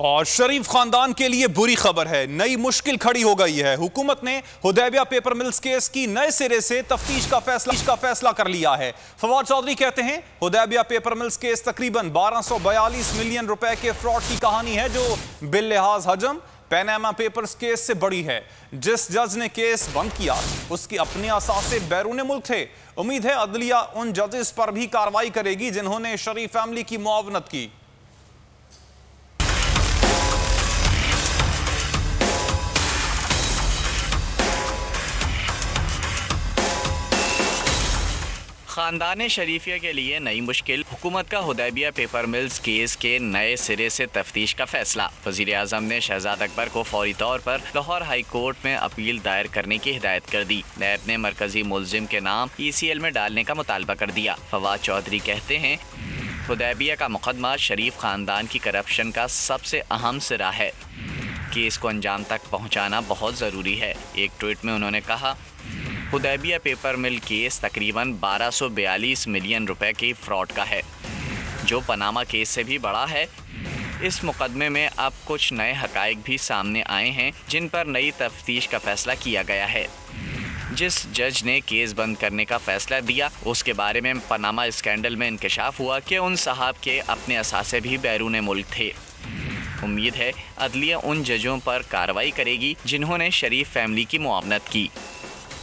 और शरीफ खानदान के लिए बुरी खबर है। नई मुश्किल खड़ी हो गई है। हुकूमत ने हुदैबिया पेपर मिल्स केस की नए सिरे से तफ्तीश का फैसला का फैसला कर लिया है। फवाद चौधरी कहते हैं, हुदैबिया पेपर मिल्स केस तकरीबन 1242 मिलियन रुपए के फ्रॉड की कहानी है जो बिल लिहाज हजम पैनामा पेपर्स केस से बड़ी है। जिस जज ने केस बंद किया, उसकी अपने असासे बैरून मुल्क थे। उम्मीद है अदलिया उन जजेस पर भी कार्रवाई करेगी जिन्होंने शरीफ फैमिली की मुआवनत की। ख़ानदान शरीफिया के लिए नई मुश्किल। हुकूमत का हुदैबिया पेपर मिल्स केस के नए सिरे से तफ्तीश का फैसला। वज़ीर अजम ने शहजाद अकबर को फौरी तौर पर लाहौर हाई कोर्ट में अपील दायर करने की हिदायत कर दी। नैब ने मरकजी मुलजिम के नाम ई सी एल में डालने का मुतालबा कर दिया। फवाद चौधरी कहते हैं, हुदैबिया का मुकदमा शरीफ ख़ानदान की करप्शन का सबसे अहम सिरा है। केस को अंजाम तक पहुँचाना बहुत ज़रूरी है। एक ट्वीट में उन्होंने कहा हुदैबिया पेपर मिल केस तकरीबन 1242 मिलियन रुपए के फ्रॉड का है, जो पनामा केस से भी बड़ा है। इस मुकदमे में अब कुछ नए हकाइक भी सामने आए हैं, जिन पर नई तफ्तीश का फैसला किया गया है। जिस जज ने केस बंद करने का फैसला दिया, उसके बारे में पनामा स्कैंडल में इंकशाफ हुआ कि उन साहब के अपने असासे भी बैरून मुल्क थे। उम्मीद है, अदलिया उन जजों पर कार्रवाई करेगी, जिन्होंने शरीफ फैमिली की मुआवनत की।